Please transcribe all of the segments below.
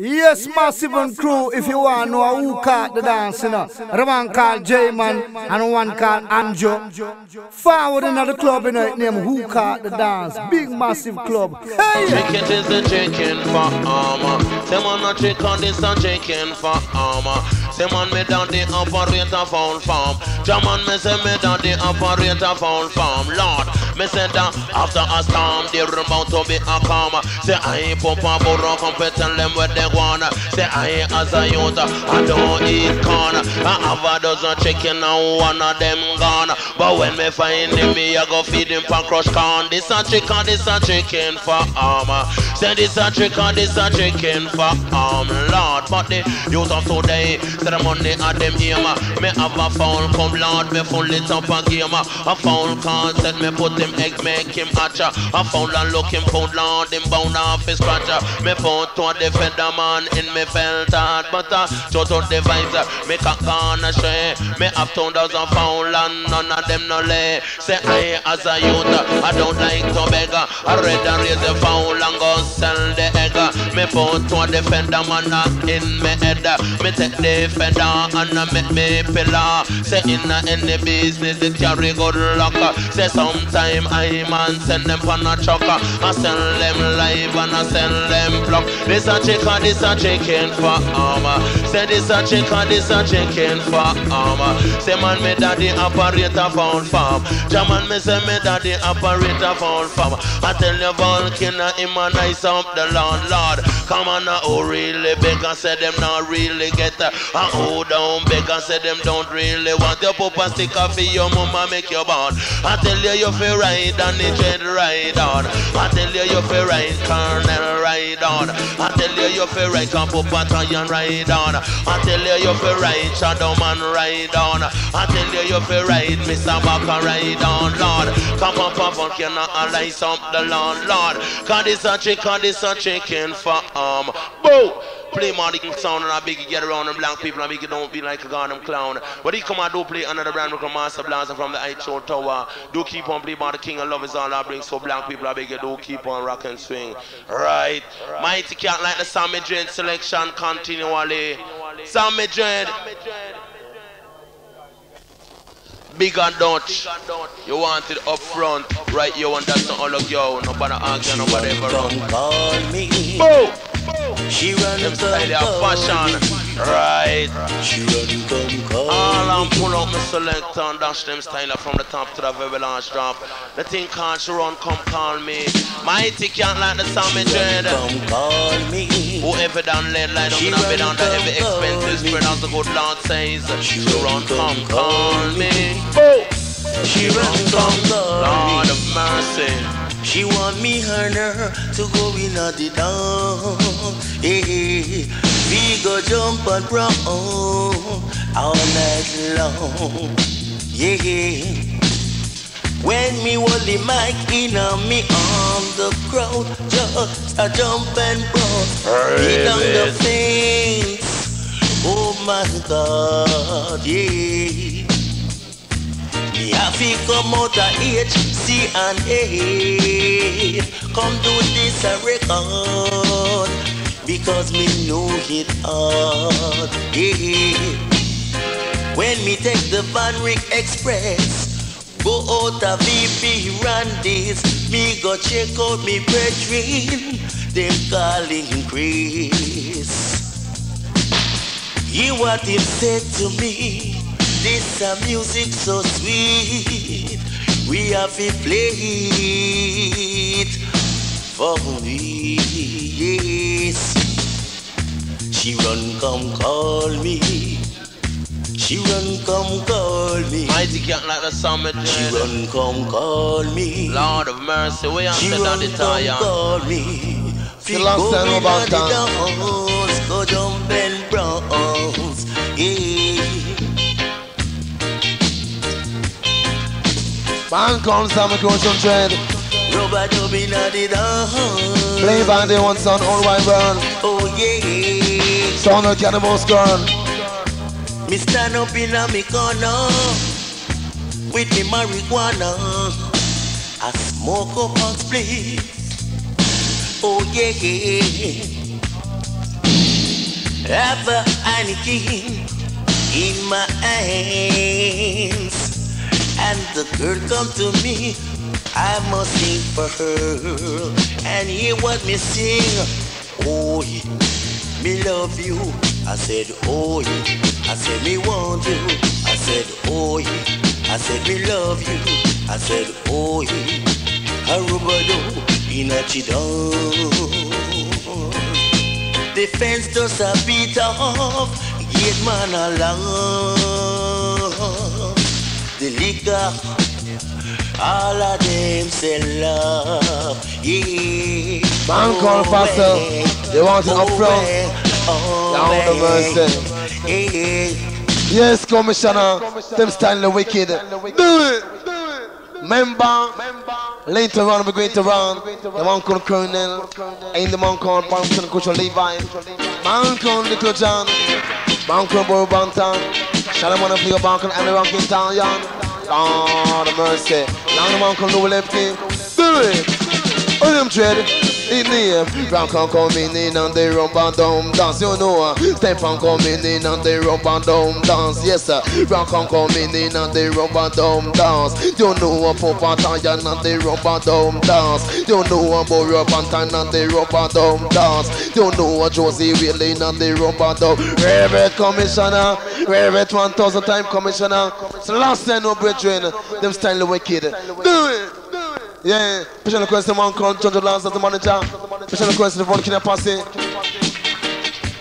Yes, Massive and Crew, if you want to know who caught the dance, you know. The one called J-Man and one called Anjo. Forward in the club, you know, it name Who Caught the Dance. Big, massive club. Hey! Chicken is the chicken for armor. Say man a chicken, this a chicken for armor. Say man me down the operator found farm. Jaman me say me down the operator found farm. Lord, me say that after a storm, there about to be a calm. Say I ain't pump a burro, come tell them where they wanna. Say I ain't as a youth, I don't eat corn. I have a dozen chicken and one of them gone. But when me find him, me I go feed him for crush corn. This a chicken, this a chicken for armor. Say this a chicken, this a chicken for arm, Lord. But the youth of today, say the money at them aim. Me have a foul come, Lord, me full it up a game. A foul card said me put him egg, make him hatch. A foul and look him found, Lord, him bound off his scratch. Me found to the feather man in me felt hard, but uh, just out the vibes, uh, me cock on a stray. Me have two dozen foul and none of them no lay. Say I as a youth, uh, I don't like to beg. uh, I rather raise the foul and go sell the egg. uh. Me found to the feather man uh, in me head. uh. Me take the feather and uh, make me pillar. Say in uh, any business it carry good luck. uh. Say sometime I man send them on a uh. I sell them live and I sell them block. This a chicken, this a chicken for armor. Say this a chicken, this a chicken for armor. Say man me daddy operator found farm. Jaman me say me daddy operator found farm. I tell you volcano him a nice up the Lord, Lord. Come on now, really beg and say them not really get uh, and who down beg and say them don't really want your papa stick off for your mama make you born. I tell you you feel right and the dread right on. I tell you you feel right, Colonel right on. I tell you you feel right, can put battalion right on. I tell you you feel right, Shadow Man right on. I tell you you feel right, Mr. Baka right on, Lord. Come up, up, up, you not lice up the Lord, Lord. Cause this a chicken, this a chicken for um. Boo! Play the sound and I big get around them black people and big don't be like a goddamn clown. But he come and do play another brand new master blaster from the Show Tower. Do keep on play by the king of love is all I bring. So black people I you do keep on rock and swing. Right. Mighty cat like the Sammy Dread selection continually. Sammy Dread. Big and Dutch. You want it up front. Right you want that's not all of you. Nobody argue, nobody ever run. Call me. Boom! She run Them of call fashion. me. Right. She run come call All I'm me. pull up my selector and dash them style from the top to the very last drop. The thing can't she run, come call me. My Mighty can't like the Sammy Dread. Come call me. Whoever done lead line up and I've been under heavy expenses. Spread out the good Lord says. She run, come call me. She run come call Lord me. of mercy. She want me and her to go in the down. Hey, we go jump and brown all night long. Yeah. When me hold the mic in on me on the crowd, just a jump and brown. Get on the fence. Oh my God, yeah. Me have to come out of H, C and A Come do this a record Because me know it hard yeah. When me take the Van Rick Express Go out of VP Randy's Me go check out me brethren Them calling Chris Hear what him said to me. This a music so sweet. We have to play it for me. Yes. She run come call me. She run come call me. Mighty can't like the Sammy She Dread. run come call me. Lord of mercy. We have She said that run the come call me. The last time Go about inna the time. Go jump Sammy Caution Dread. Rubber dub inna the dance. Play by the one son, all white burn. Oh yeah. Sound of cannibals gun. Me stand up inna me corner with me marijuana. I smoke up and split. Oh yeah. have a Heineken in my hands. And the girl come to me, I must sing for her. And hear what me sing. Oh, me love you. I said, oh, I said, me want you. I said, oh, I said, me love you. I said, oh, Harubado, Inachidon. The fence just a beat off, gate man along. The liquor, all of them sell love, yeah. Man call faster, they want it up front. Down the mercy. Yeah. Yes, Commissioner, them Stanley Wicked. Do it! Member, later on we're going to run. The man called Colonel, and the man called Banton Kucho Levi. Man called Little John, man called Boy Bantan. Shall I want to play a bank and the town, young? Lord of mercy. Man called Lui Lepki. Do it! Oh, them dread. In the rock on coming in and the rubber dome dance, you know. Step on coming in and the rubber dome dance, yes sir. Rock on coming in and the rubber dome dance. You know a Papa Tian and the rubber dome dance. You know a Borio Pantan and the rubber dome dance. You know Josie Wheeling and the rubber dome. Reverend Commissioner, Reverend 1000 time Commissioner. It's the last time no brethren, them style wicked. Do it! Yeah, special request to man called John Lance as the manager. Special request to the Volcano Posse.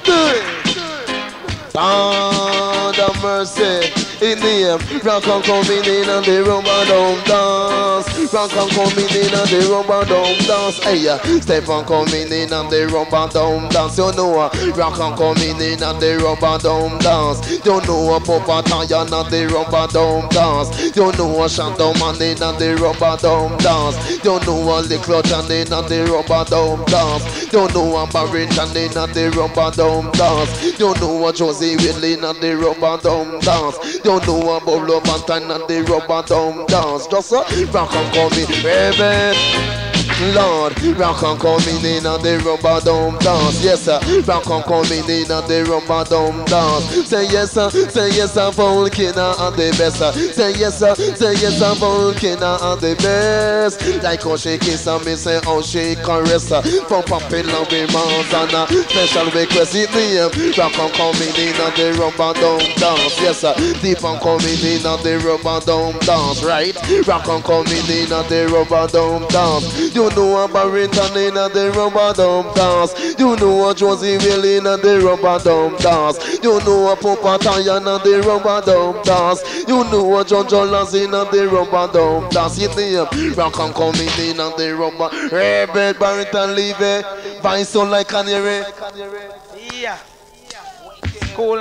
Do it! Lord of mercy. In the air, rock on coming in and the rumba dome dance. Rock on coming in and the rumba dome dance. Hey, yeah. Step on coming in and the rumba dome dance. You know, uh, rock on coming in and the rumba dome dance. You know, uh, Papa Tian and the rumba dome dance. You know, uh, Shanto Man in and the rumba dome dance. You know, Little John in and the rumba dome dance. You know, Barry Chan in and the rumba dome dance. You know, Josie Whitley and the rumba dome dance. You know, uh, Bolo Bantan and the rumba dome dance. Just uh, rock on coming, baby. Lord, rock on coming in and the rubber dome dance. Yes, sir. Rock on coming in and the rubber dome dance. Say yes, sir. Say yes, sir. Volcano and the best. Sir. Say yes, sir. Say yes, sir. Volcano and the best. Like oh, how she kiss and me say oh, how she caress her. From love with Montana. Special request the end. Rock on coming in and the rubber dome dance. Yes, sir. Deep on coming in and the rubber dome dance. Right? Rock on coming in and the rubber dome dance. You know I'm Barrington in and the rubber dome dance. You know I'm Josie Will in and the rubber dome dance. You know I'm Papa Tian and the rubber dome dance. You know I'm John Jolas in and the rubber dance. You think rock and coming in and the rubber. Rebel Barrington leave it. Vice on like canary. Yeah. Cool.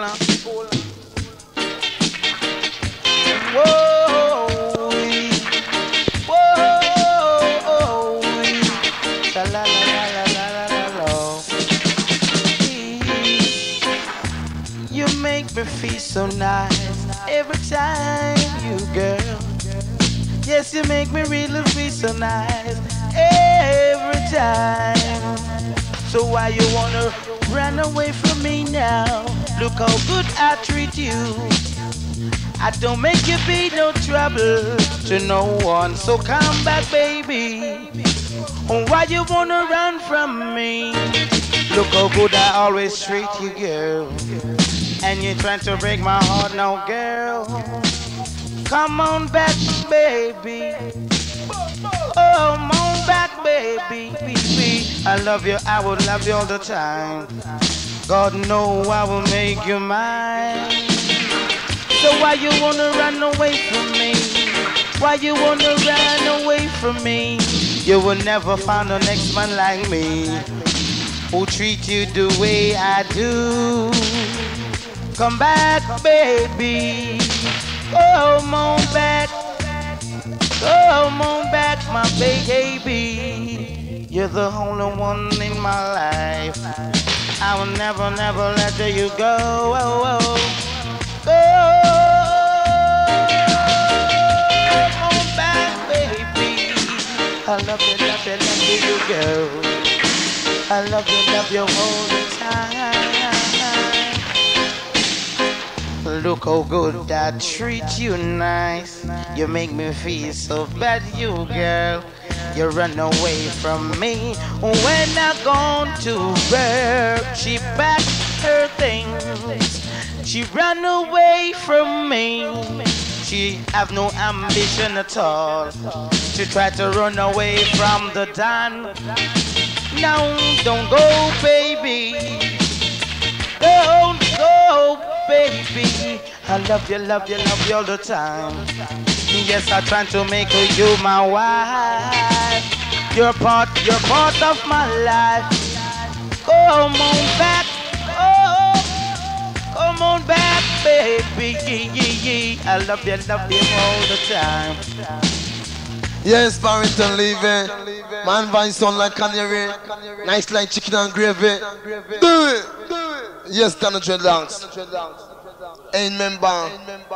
Whoa. Whoa. So nice every time you girl. Yes, you make me really feel so nice every time. So why you wanna run away from me now? Look how good I treat you. I don't make you be no trouble to no one. So come back, baby. Why you wanna run from me? Look how good I always treat you, girl. And you're trying to break my heart now, girl. Come on back, baby. Oh, come on back, baby. I love you, I will love you all the time. God know I will make you mine. So why you wanna run away from me? Why you wanna run away from me? You will never find a next man like me who treat you the way I do. Come back, baby. Come on back. Come on back, my baby. You're the only one in my life. I will never, never let you go. Oh, oh. Come on back, baby. I love you, love you, love you, you girl. I love you, love you all the time. Look how good I treat you nice. You make me feel so bad, you girl. You run away from me when I gone to work. She packed her things. She ran away from me. She have no ambition at all. She tried to run away from the Don. Now don't go, baby. Don't go, baby. I love you, love you, love you all the time. Yes, I'm trying to make you my wife. You're part, you're part of my life. Come on back, oh, come on back, baby. I love you, love you all the time. Yes, Barrington leaving. Man vine sound like canary. Nice like chicken and gravy. Do it. Yes, Donna Dreadlocks. Ain't member.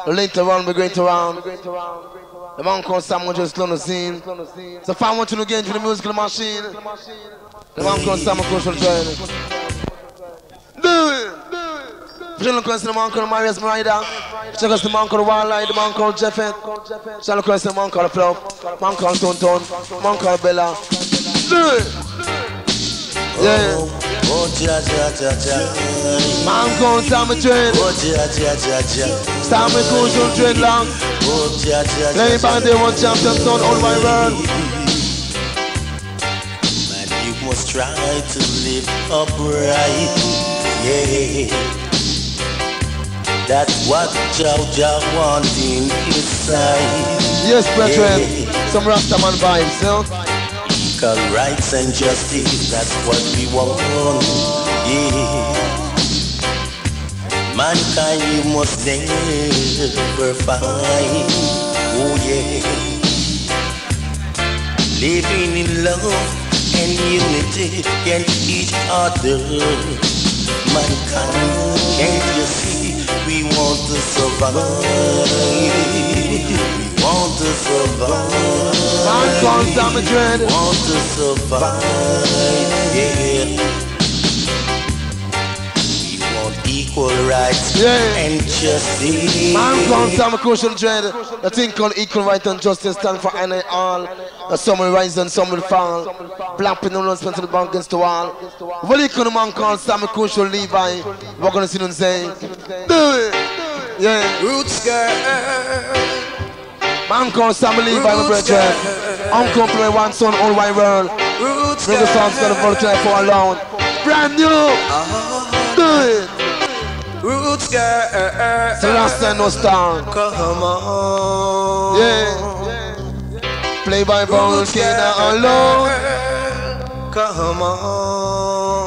Later on, we're going to round. The man called Samuel just on the scene. So if I want you to get into the musical machine, the man called Samuel Crucial join. Do it. Shall look the man called Marius Marida. Check us the man called Wildlife, the man called Jeffet. Shall look the man called Fluff, man called Tonton, man called Bella. Yeah. Oh, ja, ja, ja, ja. Man called Samuel Dread. Oh, ja, ja, ja, ja. Samuel Crucial Dreadlock. Oh, ja, ja, ja, by one champion son all my world. Man, you must try to live upright. Yeah. That's what Jah Jah wanting inside. Yes, brethren. Some Rastaman you know? Equal rights and justice, that's what we want. Yeah. Mankind, you must never fight. Oh, yeah. Living in love and unity and each other. Mankind, can't you see? We want to survive. We want to survive. Called Samuel Dread. Want to survive, yeah. Equal rights Yeah. and justice. Man called Samuel Crucial Dread. The thing called equal right and justice stand for any all. That some will rise and some will fall. Black people don't spend the bank against the wall. Well, equal the man called Samuel Crucial Levi. We're gonna see them say, do it. Yeah. Roots girl, Man called Samuel Levi, my brethren. Uncle play one son, all white world. roots Bring the songs gonna for alone. Brand new. Uh-huh. Do it. Roots girl. Last time no star. Come on, Yeah. Play by Volcano alone. Come on.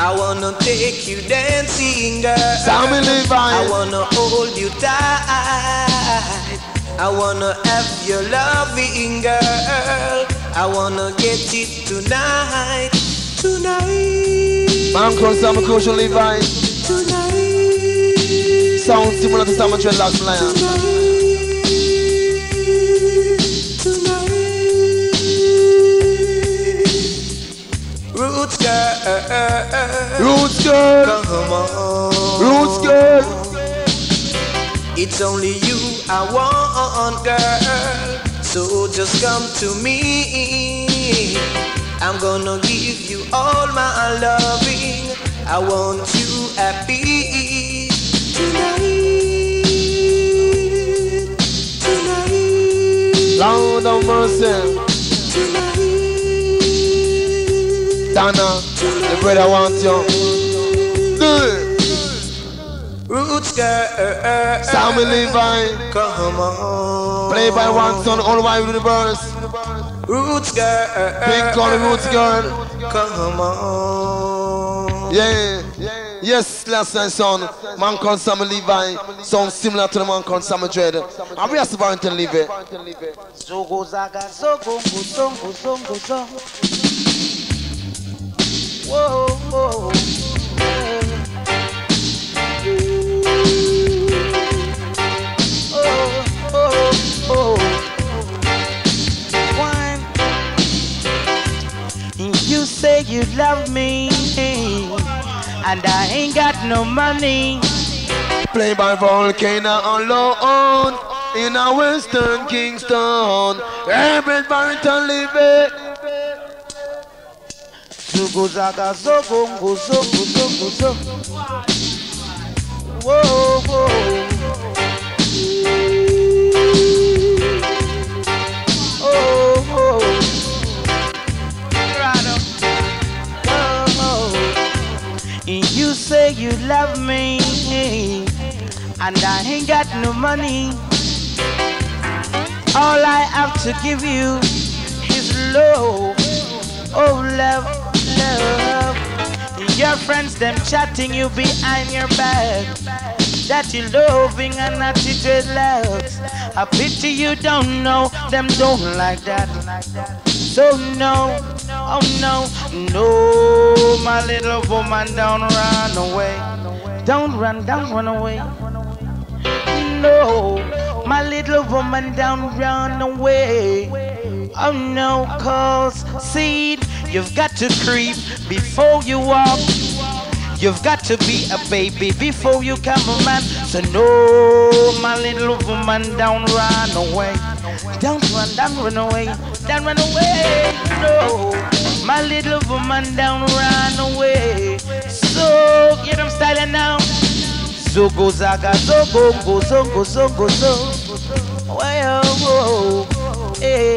I wanna take you dancing, girl. I wanna hold you tight. I wanna have your loving, girl. I wanna get it tonight, tonight, Man called Samuel Crucial Levi. tonight. Sound similar to Samuel Dreadlock Lion. Roots girl, Roots girl. come on. Roots girl. It's only you I want, girl. So just come to me. I'm gonna give you all my loving. I want you happy tonight. Tonight. Lord of mercy. Tonight. Donna, the brother wants you. Do it. Roots girl. Samuel Levi. Come on. Play by one son, all white universe. Roots girl. Pink on roots girl. Come on. Yeah. Yes, last night son. Man called Samuel Levi. Sounds similar to the man called Samuel Dread. I'm just about to leave it. Zogo zaga zogo zongo zongo zongo. Whoa, whoa. Oh, oh, oh. You love me, and I ain't got no money. Played by Volcano alone in a Western Kingston. Barrington live it. Zugo zaga zogo go zogo zogo. Whoa whoa. Say you love me, and I ain't got no money. All I have to give you is love. Oh, love, love. Your friends, them chatting you behind your back. That you loving and not you dreadlocks. I pity you don't know, them don't like that. So no, oh no, no, my little woman, don't run away. Don't run, don't run away. No, my little woman, don't run away. Oh no, cause seed, you've got to creep before you walk. You've got to be a baby before you come a man. So no, my little woman, don't run away. Don't run, don't run away. Don't run away. No, my little woman, don't run away. So get them styling now. Zogo zaga zogo go zogo zogo zo. Well, whoa, hey.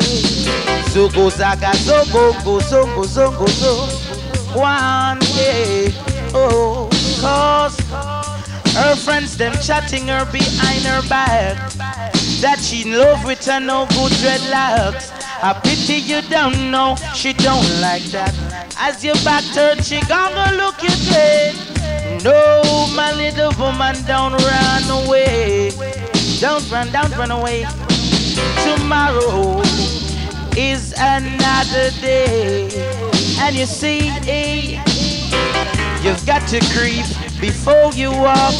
Zogo zaga zogo go zogo zogo zo. One day, oh, cause her friends them chatting her behind her back. That she in love with her no good dreadlocks. I pity you don't know, she don't like that. As you back turn, she gonna look you dead. No, my little woman, don't run away. Don't run, don't run away. Tomorrow is another day. And you see, eh, you've got to creep before you walk.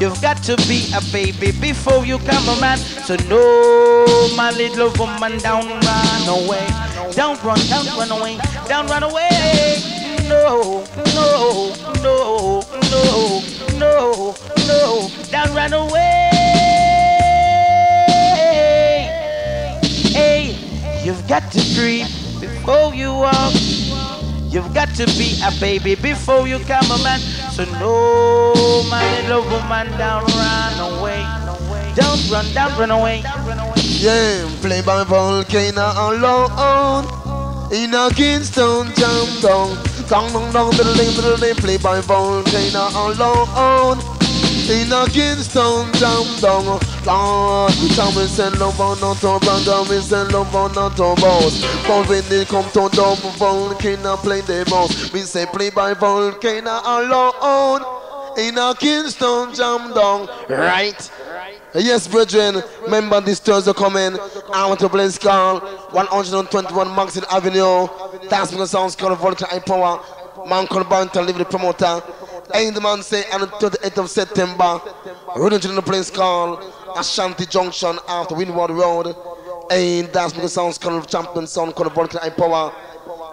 You've got to be a baby before you come a man. So no, my little woman, don't run away. Don't run, don't run away. Don't run away. No, no, no, no, no, no. Don't run away. Hey, you've got to creep before you walk. You've got to be a baby before you come a man. So no, my little woman, don't run away. Don't run, don't run away. Yeah, played by Volcano alone in a Kingston jam down. Dong dong dong diddle ding diddle ding. Played by Volcano alone in a Kingston jam down. Lord, tell me send love on not to brother, me send love on not to boss. But when they come to double Volcano play the boss, me say play by Volcano alone in a Kingston jam down. Right. Yes, brethren, remember this Thursday coming. I want to play Skull, 121 Maxine Avenue. That's because sounds called High Power. Man called Barrington, live the promoter. Ain't the man say on the 28th of September. Running to the place called Ashanti Junction after Windward Road. Ain't that's because sounds called Champion Sound called Volta High Power.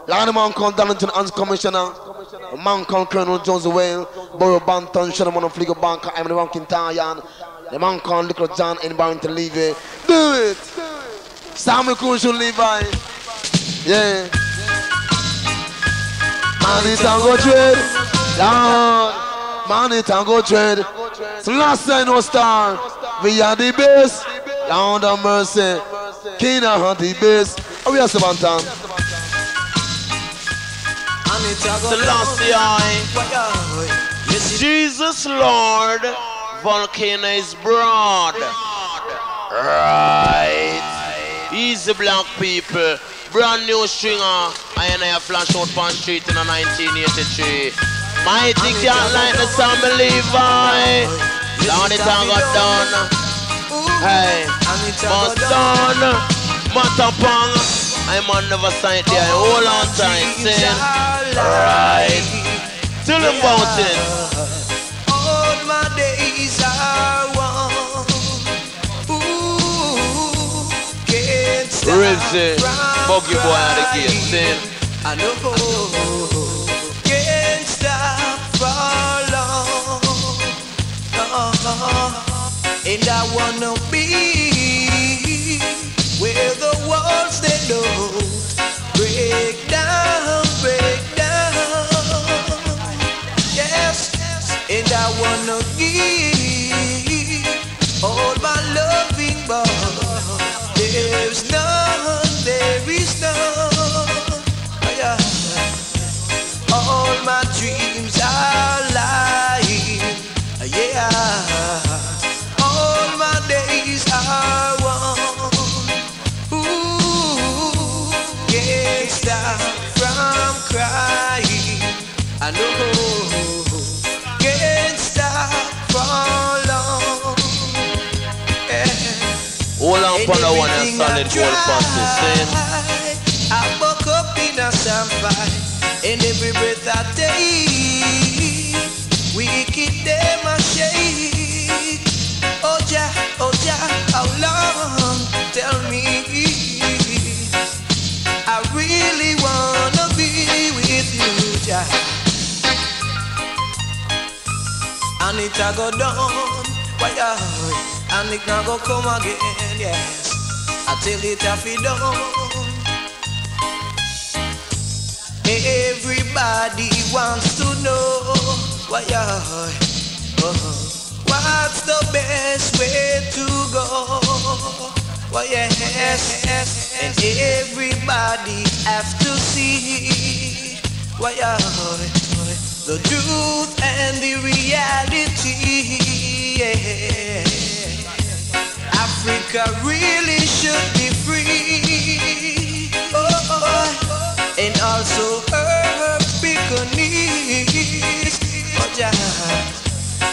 Lord, man called Darlington Hans Commissioner. A man called Colonel Josey Wales. Burro Banton, Shannon of Fligo Banker. I'm the Rankin Toyan. The man called Little John and Barrington Levy. Do it! Samuel Crucial Levi. Yeah. Man, it and go trade. Lord. Man, it and go last time no star. We are the best. Lord of mercy. King of the best. Oh, we are Sabantan. Selassie Jesus Lord, volcano is broad. Right. Easy black people. Brand new stringer. I and I flash out on street in a 1983. Mighty can't like the sound Levi. Down it and got done. Hey, must done. Matapang. I'm on never sight there. Hold on tight. Saying, right. Tell them about it. All my days are one. Ooh, can't stop Rizzy, Buggy Boy out of the gate. I know wanna be where the walls they don't break down, break down. Yes, and I wanna give all my loving, but there's none, there is none. Yeah. All my dreams are lying, yeah. From crying. I know, can't stop for long. Yeah. Hold on for the one and solid gold passes, saying. I woke up in a and every breath I take, wicked them a shake. Oh Jah, oh Jah, how long? And it a go down, why and it not go come again, yes. Tell it a fi done. Everybody wants to know why uh, what's the best way to go. Why yes, yes, and everybody have to see why I, the truth and the reality. Yeah. Africa really should be free. Oh, and also her Piccaninnies. Oh, Jah,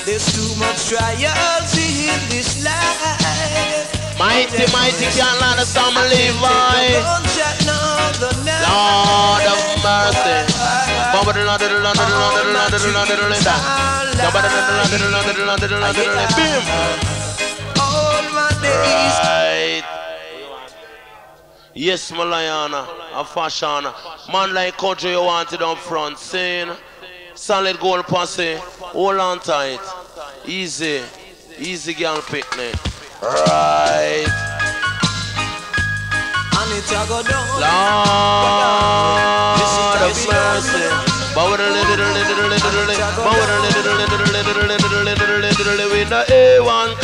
there's too much trials in this life. Mighty, mighty us some Levi. Lord of mercy. Yes, Malayana, a fashion. Man like country you want it up front. Saying solid gold posse. Hold on tight. Easy. Easy girl picnic. Right. And it a go down. Lord of mercy. Bow the little little little little little Bow the little little little little little little little in the A1 class.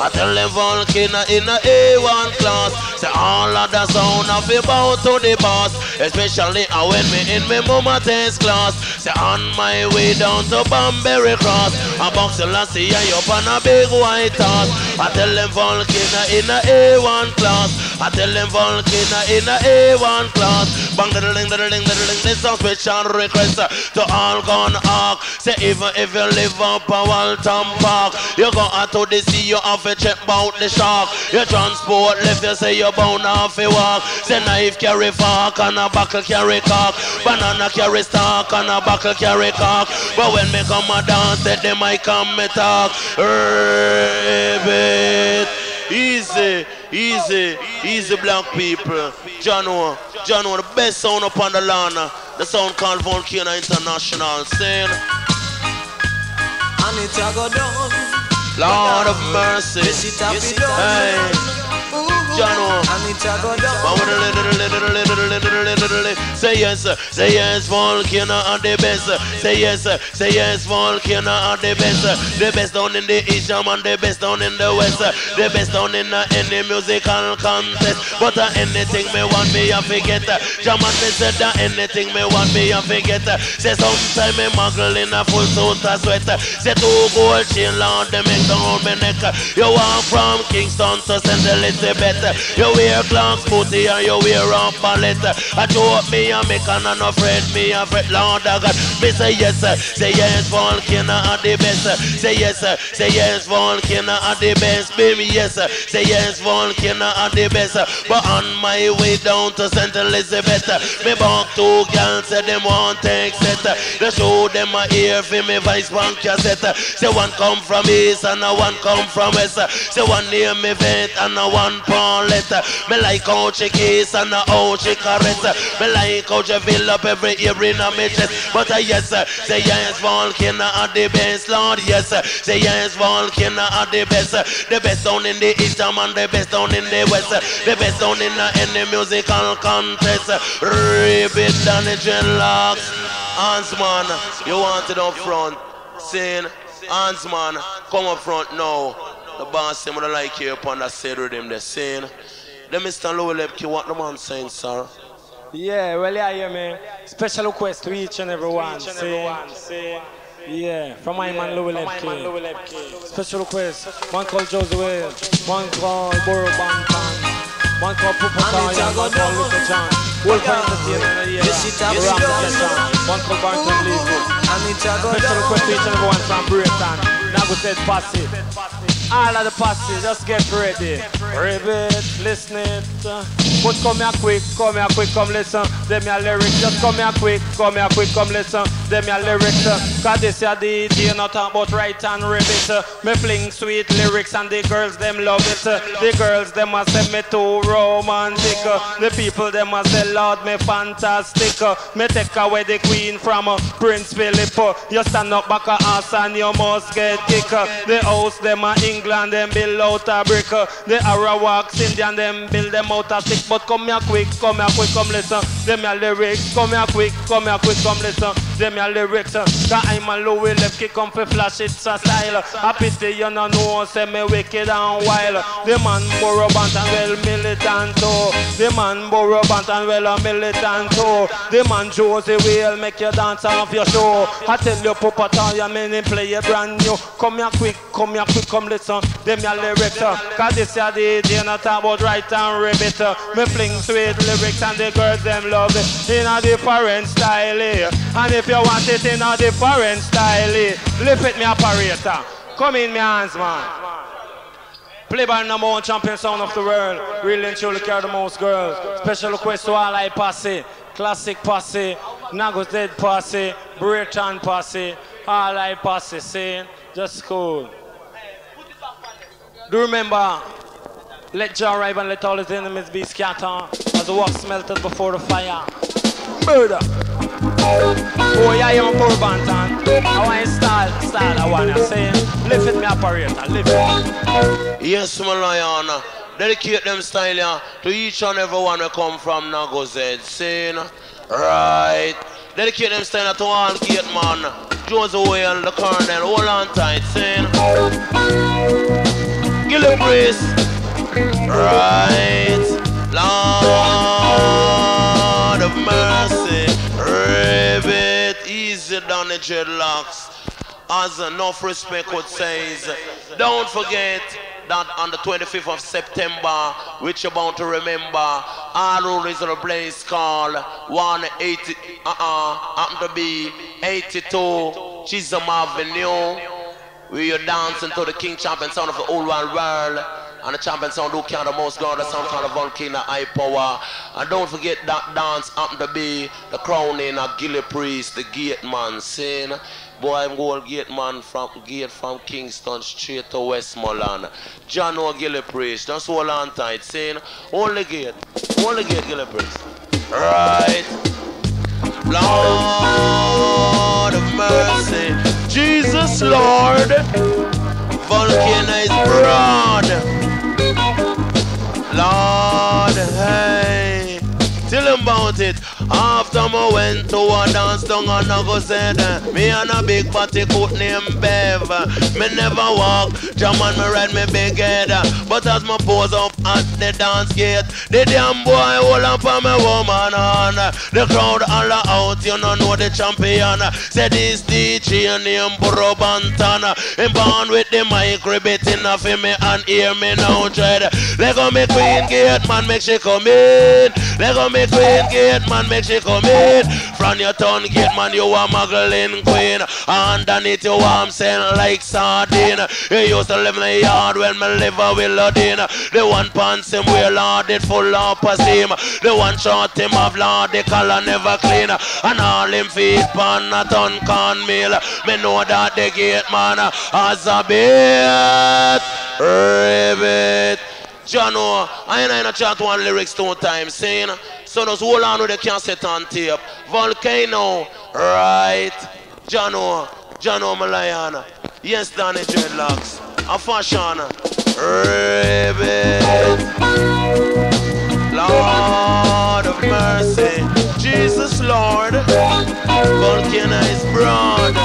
I tell them volcano in a A1 class. Say all of the sound of it bow to the boss. Especially uh, when me in me mama test class. Say on my way down to Banbury Cross. A box of lassie I up on a big white horse. I tell them volcano in a A1 class. I tell them volcano in the A1 class. Bang da ding da ding da ding. This a special request to all gone arc. Say even if you live up a Walton Park, you go out to the sea, you have to check bout the shark. You transport left, you say you bound off a walk. Say knife carry fork and a buckle carry cock. Banana carry stalk and a buckle carry cock. But when me come a dance, say them I come me talk. Ribbit. Easy, easy, easy black people. Jano, Jano, the best sound up on the lawn. The sound called Volcano International. Saying, And it a go down. Lord of mercy. Yes, it a done. Hey, And it a little, little, little, little, little, little. Say yes, say yes, volcano are the best. Say yes, say yes, volcano are the best. The best down in the east, jam and the best down in the west. The best down in any musical contest. But uh, anything me want me I forget. Jam and me said that anything me want me I forget. Say sometime me muggle in a full suit of sweat. Say two gold chain Lord, they make down me neck. You walk from Kingston to St. Elizabeth. You wear Clark's booty and you wear a pallet. I joke me and make an no friend me a fret Lord of God. Me say yes, say yes, volcano are the best. Say yes, say yes, volcano are the best. Baby, yes, say yes, volcano are the best. But on my way down to St. Elizabeth, me back two girls say them want take set. They show them my ear for me vice bank cassette. Say one come from east and a one come from west. Say one near me vet and a one palm wallet. Me like how she kiss and how she caress. Me like how she fill up every ear in my chest. But uh, yes, uh, say yes, volcano uh, are the best, Lord. Yes, uh, say yes, volcano are the best. The best sound in the east and the best sound in the west. The best sound in the, in musical contest. Ribbit and the dreadlocks. Hans man, you want it up front. Saying, Hans man, come up front now. The boss say, I like you upon that said with him. They're saying, let Mr. Lui Lepki, what the man saying, sir? Yeah, well, yeah, yeah, man. Special request to each and every one. See? Yeah, from my man Lui Lepki. Special request. One called Josey, one called Burro Banton, one called Pupa Kaya, one called Little John. Wolf Entertainment, yeah. Ram Session, one called Barton Legal. Special request to each and every one from Brayton. Now go said Posse. All of the posse, just get ready. Ribbit, listen. But come here quick, come here quick, come listen. Them your lyrics, just come here quick, come here quick, come listen. Them your lyrics. Uh, Cause this your DJ, not talk about right and ribbit. Uh. Me fling sweet lyrics and the girls, them love it. Uh. The girls, them a say me too romantic. The people, them a say, Lord, me fantastic. Me take away the queen from Prince Philip. You stand up back a ass and you must get kicked. The house, them a England. England, them build out a brick. Uh, the Arawaks, Indian, them build them out a stick. But come here quick, come here quick, come listen. Them your lyrics. Come here quick, come here quick, come listen. Them your lyrics. Uh, I'm a Louis left kick come for flash, it's a style. A pity you no know, say me wicked and wild. The man borrow band and well militant too. The man borrow band and well a militant too. The man Josie will make you dance off your show. I tell you, Papa Taya, me play a brand new. Come here quick, come here quick, come listen them your lyrics, uh, cause this your DJ not about right and ribbit, uh, me fling sweet lyrics and the girls them love it in a different style, eh. and if you want it in a different style, lift it me operator, come in me hands man. Play by number one champion sound of the world. Really and truly care the most girls. Special request to all I posse. Classic posse. Naggo Head posse. Breton posse. All I posse. See? Just cool. Do remember, let Jah arrive and let all his enemies be scattered as the wax melted before the fire. Murder. Oh yeah, a poor bantan. I want start, start, I want to say, lift it me operator, lift it. Yes, my lion. Dedicate them style yeah, to each and every one who come from Nago Z. Saying, right. Dedicate them style to all gate man. Josey Wales, the colonel, hold on tight, saying. Gilly Brace. Right. Lord the dreadlocks. As enough respect would says. Don't forget that on the 25th of September, which you're bound to remember, our rule is a place called 180, uh-uh, happen to be 82 Chisholm Avenue. We are dancing to the King Champion sound of the old world. And the champion sound who count the most God, the sound called the volcano high power. And don't forget that dance happened to be the crowning of Gilly Priest, the gate man, saying, Boy, I'm going gate man from gate from Kingston straight to Westmoreland. John O'Gilly Priest, just hold on tight, saying, only gate, only gate Gilly Priest. Right. Lord of mercy. Jesus Lord. Volcano is broad. Lord, hey. Tell him about it. After I went to a dance down and I go said Me and a big party coat named Bev. Me never walk, jam on me ride me big head. But as me pose up at the dance gate The damn boy hold up on me woman on The crowd all out, you know know the champion. Say this DJ named Burro Banton Him born with the mic off in me and hear me now dread Let go me queen gate man make she come in. Let go me queen gate man make she come in. From your town gate, man, you a muggling queen. Underneath your warm sand like sardine. You used to live in the yard when me live a Willodin. The one pants him wear lord it full of steam. The one short him of lord the color never clean. And all him feet pan a ton corn meal. Me know that the gate man has a bit ribbit. Jano, I ain't in chat one lyrics two times, saying, so just hold on with the cassette on tape. Volcano, right? Jano, Jano Malayan. Yes, Danny Dreadlocks. A fashion. Ribbit. Lord of mercy. Jesus, Lord. Volcano is broad.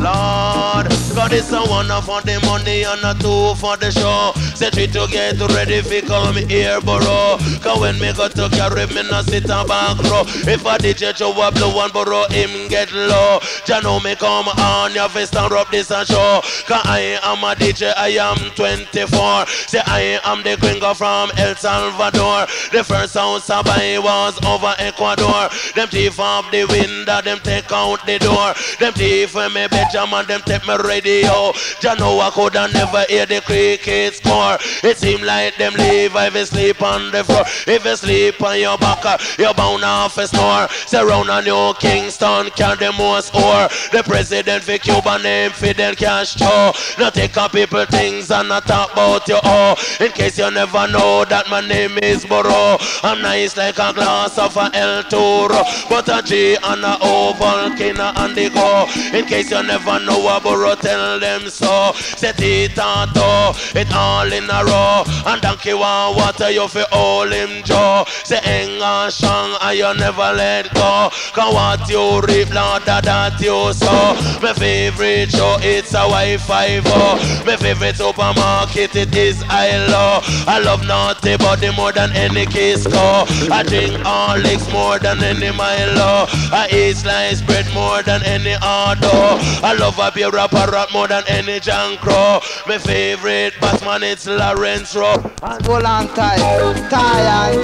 Lord. God is a one for the money and a two for the show. Say three to get ready fi come here, Burro. Cause when me go to carry me no sit a back row. If a DJ show up the one Burro, him get low. Ya know me come on, your face stand up this a show. Cause I am a DJ, I am 24. Say I am the gringo from El Salvador. The first sound I buy was over Ecuador. Them thief off the window, them take out the door. Them thief when me Benjamin, them take me radio. Ya know I coulda never hear the crickets more. It seem like them leave if you sleep on the floor. If you sleep on your back, you're bound off a snore. Surround a New Kingston, can the most ore. The president for Cuba name Fidel Castro. Not take up people things and not talk about you oh. In case you never know that my name is Burro. I'm nice like a glass of a El Toro. But a G and a O volcano and the go. In case you never know a Burro, tell them so. Set it out, it all in a row. And donkey want water, you fi all him jaw. Say hang on strong and you never let go. Cause what you reap, Lord, that, that you sow. My favorite show, it's a Wi-Fi oh. My favorite supermarket, it is ILO. I love naughty body more than any kiss go. I drink Horlicks more than any Milo. I eat sliced bread more than any Ardo. I love a beer rapper rap more than any John Crow. My favorite Batman, it's Lawrence Rowe. Hold on tight, tight.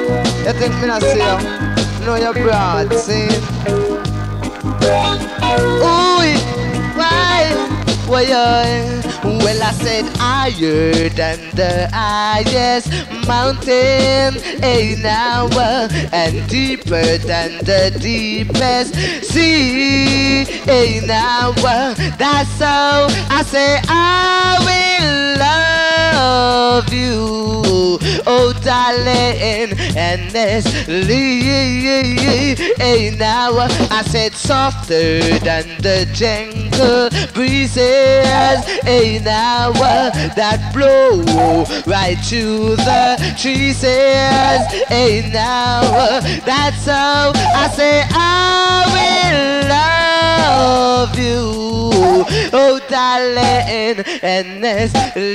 You think me not see you? No, you're broad, see? Ooh, uh, well, I said higher than the highest mountain, now, uh, and deeper than the deepest sea, now. Uh, that's how I say I will love you, oh darling, endlessly. Hey now, I said softer than the gentle breezes. Hey now, that blow right to the trees. Hey now, that's how I say I will love you, oh darling, endlessly.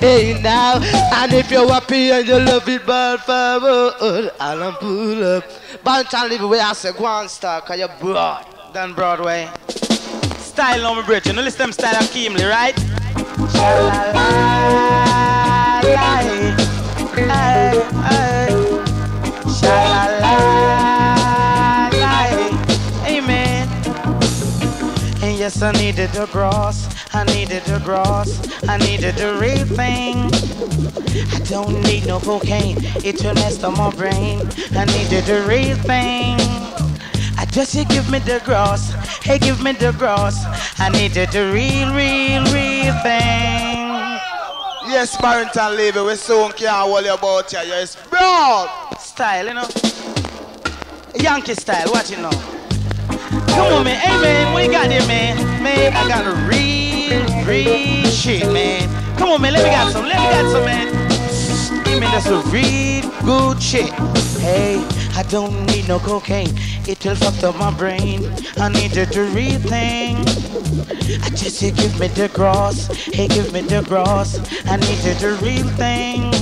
Hey now, and if you're happy and you love it bad forward, I'll pull up. Bunch and live away, I say go on star, cause you're broad than Broadway. Style on my bridge. You know, listen style of Keemly, right? Amen. Yes, I needed the grass. I needed the grass. I needed the real thing. I don't need no cocaine. It will mess up my brain. I needed the real thing. I just you give me the grass. Hey, give me the grass. I needed the real, real, real thing. Yes, Barrington Levy, we soon can't worry about you. Yes, broad. Style, you know. Yankee style, what you now. Come on, man. Hey, man, you got there, man? Man, I got a real, real shit, man. Come on, man. Let me got some. Let me got some, man. Give me that's a real good shit. Hey, I don't need no cocaine. It will fuck up my brain. I needed the real thing. I just say give me the grass. Hey, give me the grass. I needed the real thing.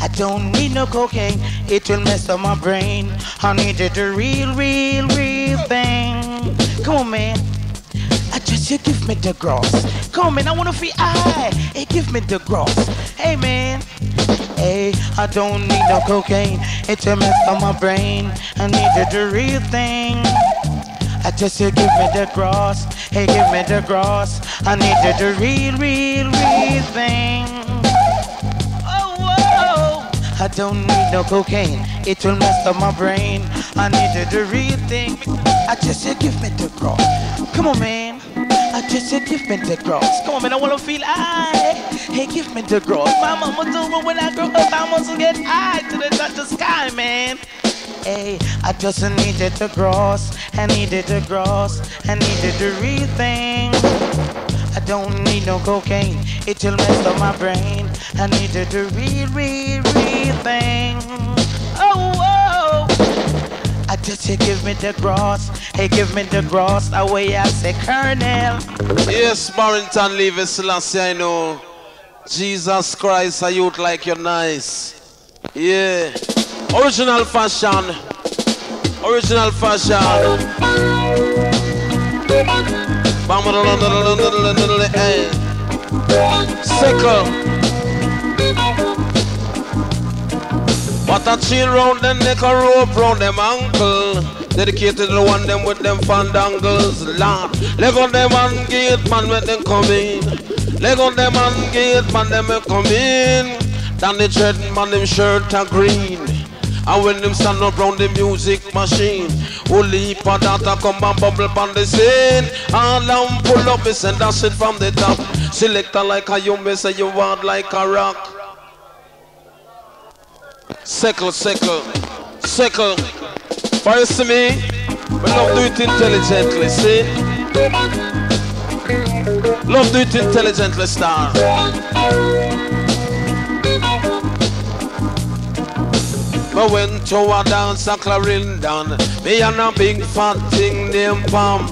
I don't need no cocaine, it will mess up my brain. I needed the real, real, real Come on, man. I just you give me the grass. Come on, man. I wanna feel high. Hey, give me the grass. Hey, man. Hey, I don't need no cocaine. It will mess up my brain. I needed the real thing. I just you give me the grass. Hey, give me the grass. I needed the real, real, real thing. Oh, whoa. I don't need no cocaine. It will mess up my brain. I needed the real thing. I just said, give me the grass. Come on, man. I just say, give me the cross. Come on, man, I wanna feel high. Hey, give me the cross. My mama told me when I grow up, I must get high to the touch the sky, man. Hey, I just needed the cross. I needed the cross. I needed the real thing. I don't need no cocaine. It'll mess up my brain. I needed the real, real, real thing. Oh. I just give me the cross. Hey, give me the cross. Away I say, Colonel. Yes, Barrington Levy Selassie, I know. Jesus Christ, a youth like you're nice. Yeah. Original fashion. Original fashion. Sickle. What a chain round them neck a rope round them ankle. Dedicated to the one them with them fandangles. Lord, leg on them and gate man when them come in. Leg on them and gate man them come in. Down the dread man them shirt a green. And when them stand up round the music machine, only for that a come and bubble on the scene. All them pull up, me send that shit from the top. Selector like a you, me say you want like a rock. Sickle, sickle. For you see me, we love do it intelligently, see? Love do it intelligently, star. Me went to a dance a Clarendon Me and a big fat thing named Pam.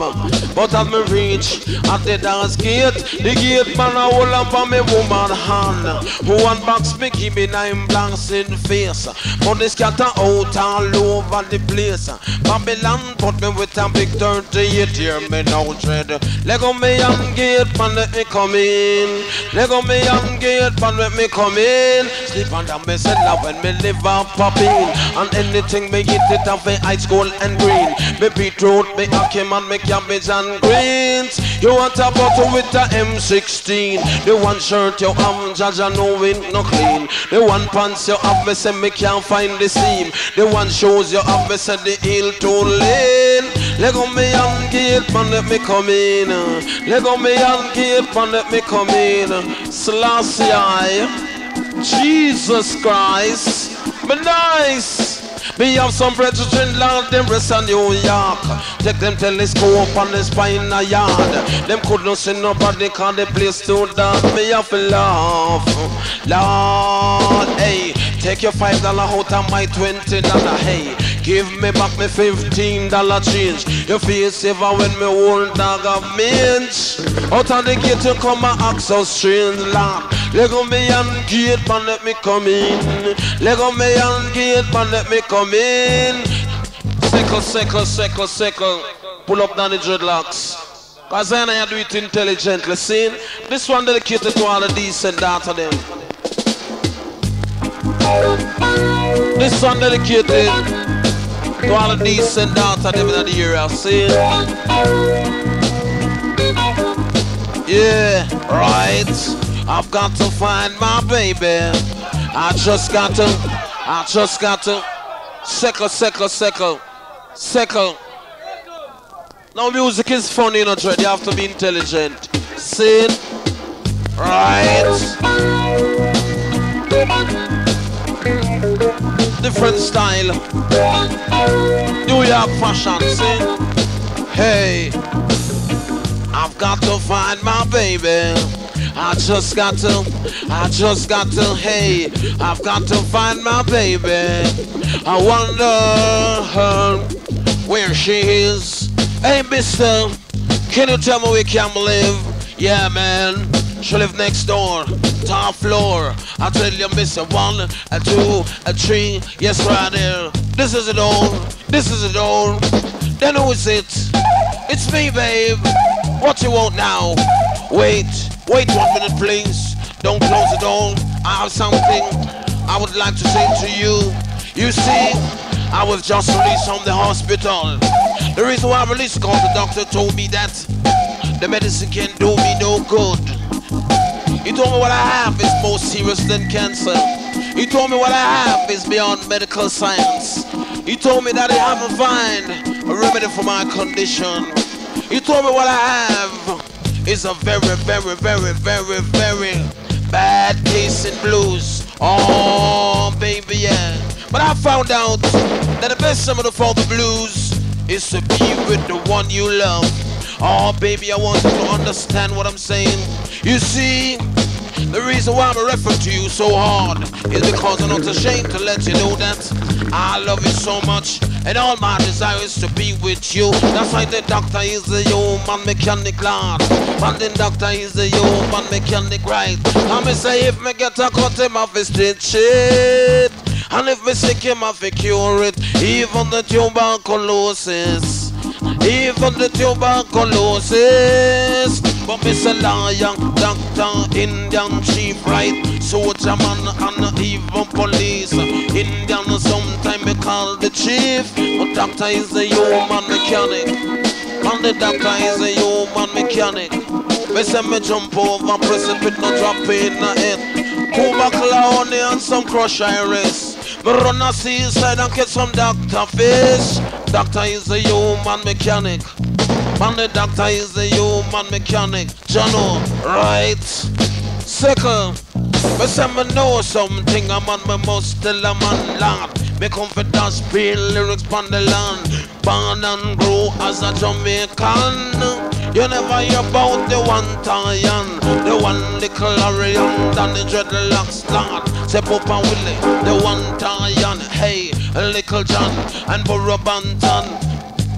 But as me reach at the dance gate The gate man a hold up on me woman hand. Who unbox me give me nine blanks in face. Money scatter out all over the place. Babylon put me with a big 38 Hear me now dread. Leg on me and gate man let me come in. Leg on me and gate man let me come in. Sleep under me cellar when me live up popping And anything me get it off me high school and green. Me beetroot, me ackee and me cabbage and greens. You want a bottle with the M16 The one shirt you have, Jaja know it no clean. The one pants you have, me say me can't find the seam. The one shoes you have, me say the heel too lean. Leg on me and gate, man, let me come in. Leg on me and gate, man, let me come in. Selassie Jesus Christ, me nice. Me have some brethren land them rest in New York. Take them telescope on the spine a yard. Them couldn't see nobody cause the place too dark. Me have to laugh, Lord. Hey, take your five dollar out of my twenty dollar. Hey, give me back me fifteen dollar change. Your face saver when me old dog of minch. Out of the gate you come and act so strange, Lord. Leg on me and gate, man, let me come in. Leg on me and gate, man, let me come in. Sickle, sickle, sickle, sickle. Pull up down the dreadlocks. Cause then I do it intelligently. See? This one dedicated to all the decent data them. This one dedicated to all the decent data them in the area. See? Yeah, right. I've got to find my baby. I just got to, I just got to. Sickle, sickle, sickle, sickle. Now music is funny, you know, Dread. You have to be intelligent. It? Right. Different style. New York fashion, see? Hey. I've got to find my baby. I just got to, I just got to, hey, I've got to find my baby. I wonder her where she is. Hey, mister, can you tell me where can live? Yeah, man, she live next door, top floor. I tell you, mister, one, a two, a three, yes, right there. This is it all, this is it all. Then who is it? It's me, babe. What you want now? Wait, wait one minute, please. Don't close the door. I have something I would like to say to you. You see, I was just released from the hospital. The reason why I released because the doctor told me that the medicine can do me no good. He told me what I have is more serious than cancer. He told me what I have is beyond medical science. He told me that he haven't find a remedy for my condition. He told me what I have is a very, very, very, very, very bad taste in blues. Oh, baby, yeah. But I found out that the best summer for the blues is to be with the one you love. Oh, baby, I want you to understand what I'm saying. You see, the reason why I'm referring to you so hard is because I'm not ashamed to let you know that I love you so much and all my desire is to be with you. That's why the doctor is the human mechanic lad. And the doctor is the human mechanic right. And me say if me get a cut him off his stitch it. And if me sick him off cure it. Even the tuberculosis. Even the tuberculosis. But say lion, doctor, Indian chief, right? Soldier man and even police. Indian sometimes me call the chief. But doctor is the human mechanic. And the doctor is a human mechanic. Me say me jump over precipice, no drop in the head. Cuba clown and some crush iris. Me run a seaside and get some doctor fish. Doctor is a human mechanic. Man, the doctor is a human mechanic. Jano, right? Second, me say me know something, I'm on me must tell a man lad. Me confidence, pay lyrics pon the land. Born and grow as a Jamaican. You never hear about the one Toyan, the one little Arian, and the dreadlocks lad. Say Papa Willie, the one Toyan, hey, little John, and Burro Banton.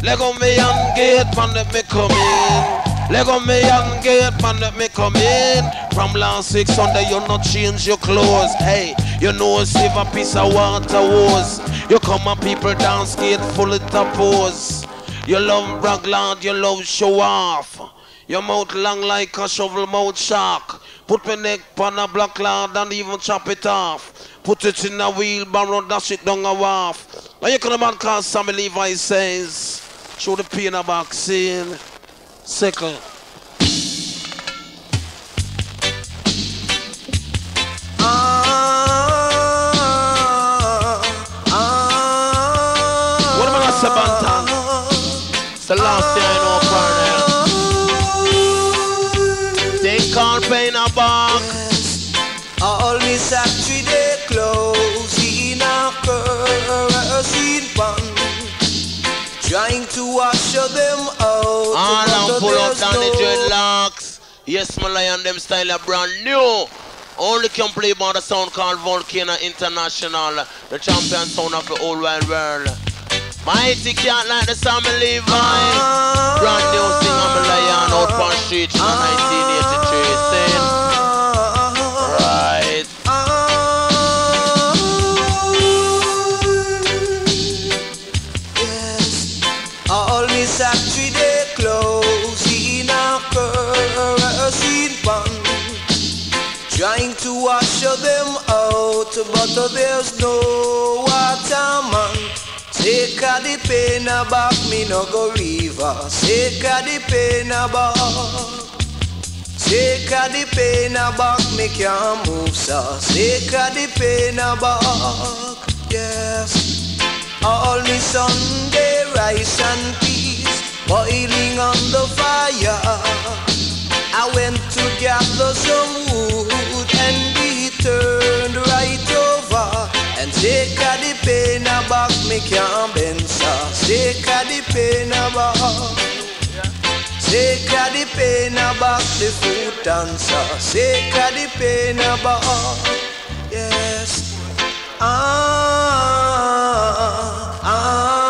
Leg on me and gate, man, let me come in. Leg on me and gate, man, let me come in. From last week Sunday, you not change your clothes. Hey, you know, save a piece of water was. You come and people dance, gate full of pose. You love brag lad, you love show off. Your mouth long like a shovel mouth shark. Put my neck on a black lad and even chop it off. Put it in a wheelbarrow, dash it down a wharf. Now you can a man called Sammy Levi says, show the pain of vaccine. Second. All and pull up down the dreadlocks. Yes, my lion, them style are brand new. Only can play by the sound called Volcano International, the champion sound of the whole wide world. Mighty can't like the Sammy Levi. Brand new singer, my lion, out on street in 1983. Saying, but there's no water man Take a the pain back me no go river Take a the pain back Take a the pain back, me can't move, so Take a the pain back, yes. All me Sunday rice and peas boiling on the fire. I went to gather some wood me can't bend, Take a the pain back. Take a the pain back the food dancer. Take a the pain back. Yes. Ah, ah,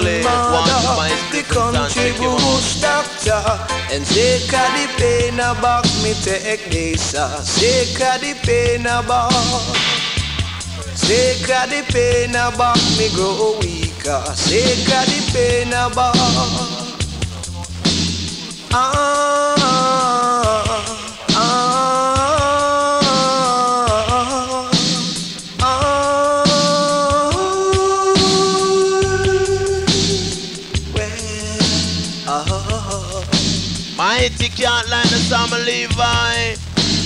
old Ugly, want to buy grandmother, the and country bush doctor, and take a the pain back me take this. Take a the pain back. Take a the pain back, me grow weaker. Take a the pain back. Ah, Mighty can't line the Sam Levi.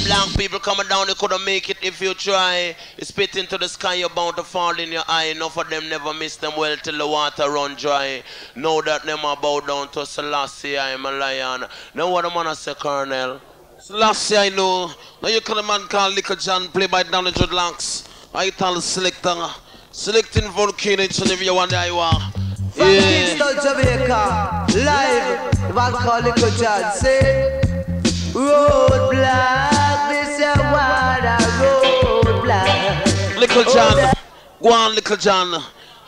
Black people coming down, you couldn't make it if you try. You spit into the sky, you're bound to fall in your eye. Enough of them never miss them well till the water run dry. Know that them are bow down to Selassie, I'm a lion. Know what I'm gonna say, Colonel? Selassie, I know. Now you call a man called Little John, play by Donny Dreadlocks. I tell the selector. Selecting volcano each and every one you are. From Yeah. Kingston, Jamaica, live, called Little John, say, Roadblock, this is what a roadblock. Little Oh, John. Go on, Little John.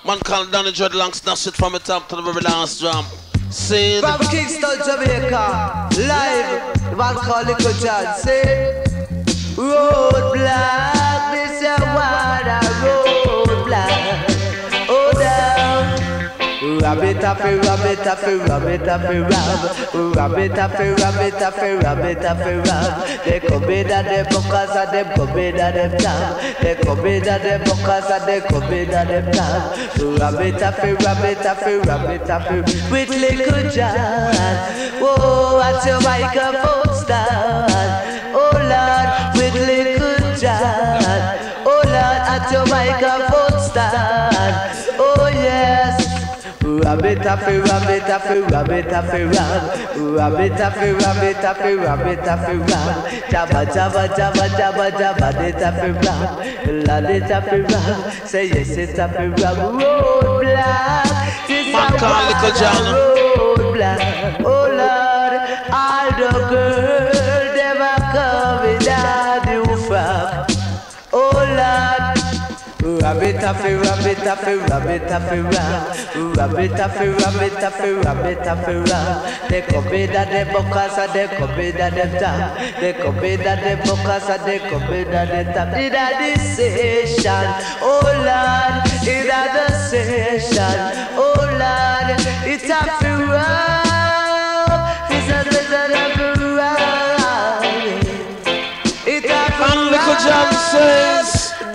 Man called Donny Dreadlocks, snatch it from the top to the very last drum. Say From Kingston, Jamaica, live, the man called Little John, say, Roadblock, this is what a Rabbit after rabbit after rabbit after rab Rabbit after rabbit after rabbit after rab They come in and they buckers and them come in and them tab They come in and them buckers and they come in and them tab Rabbit after rabbit after rabbit after With little John. Whoa, at your microphone stand. Oh Lord, Jabba jabba jabba jabba jabba it rab Lad it after rab Say yes it after rab Roadblock. This Man a call Little John. Roadblock. Oh Lord After rabbit after rabbit after rab Rabbit after rabbit after rabbit after rab They in and they and they in and they tap They in and they and they in and they tap a this session, oh Lord In a the oh Lord It's a rub rub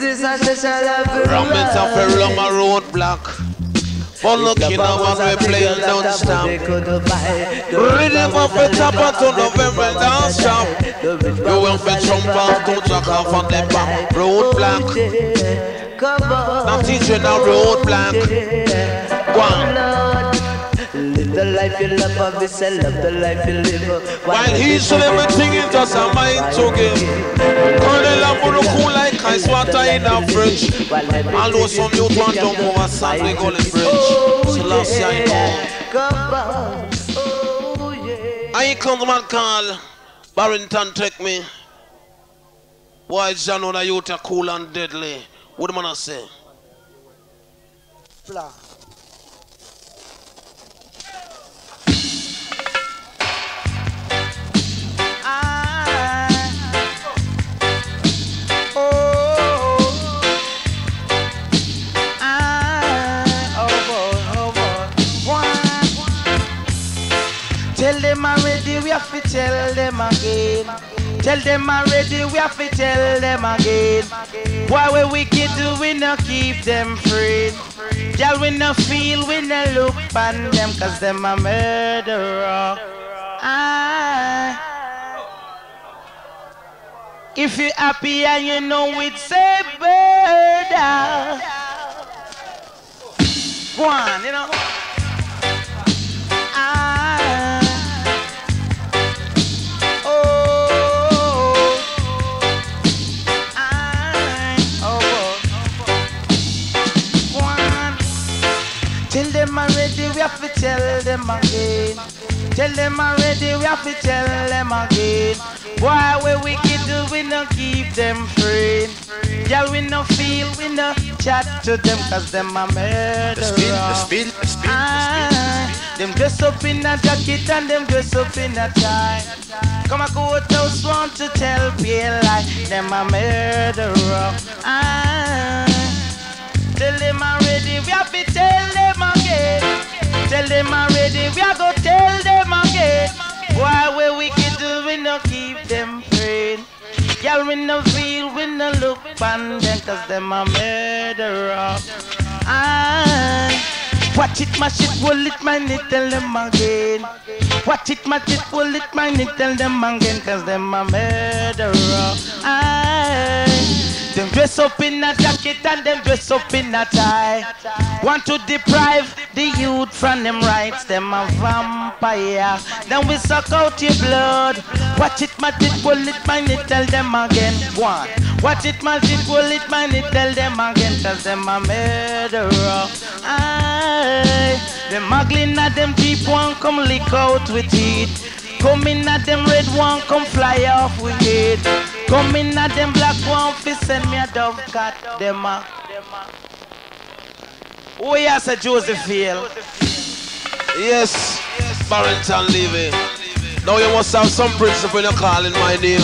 This a session a fi Rabbit rub after rum a roadblock. But looking at what we playing don't stop. Rhythm of the top to November dance shop. You will be jump out to jack off on the back. Roadblock. Come on. Now teach you now roadblock. Go on. Live the life you love, and me say love the life you live. While he's doing everything, it's just a mind to give. Colonel Amuru cool like ice water in a fridge. Although some youth want to jump over Sandy Gully Bridge. So last year I know. Come on. Oh, yeah. I come to man call Barrington take me. Why John on the youth are cool and deadly? What do man say? Tell them already, we have to tell them again. Tell them already, we have to tell them again. Why we wicked, we no keep them free. Y'all we no feel, we no look on them, cause them a murderer. Ah. If you happy and you know it's a murder. Go on, you know. Tell them again. Tell them already, we have to tell them again. Why we wicked, do we no keep them free. Y'all we no feel, we no chat to them, cause them a murderer. Ah, them dress up in a jacket and them dress up in a tie. Come a courthouse want to tell pale lie. Them a murderer. Ah, tell them already, we have Tell them already, we are go tell them again. Why we wicked do we not keep them praying? Y'all we no feel, we no look upon them, cause them a murderer. And Watch it, my shit will it, my it, tell them again. Watch it, my shit will it, my it, tell them again, cause them a murderer. Ah them dress up in a jacket and them dress up in a tie. Want to deprive the youth from them rights, them a vampire. Then we suck out your blood. Watch it, match it, pull it, man, it, tell them again. One. Watch it, match it, pull it, man, it, tell them again, cause them a murderer. Aye. Them muggling at them deep one, come lick out with it. Come in at them red one, come fly off with it. Come in at them black one, fi send me a dove cat. Them a. Oh yes, a Josephine. Yes, Barrington Levy. Now you must have some principle in your calling my name.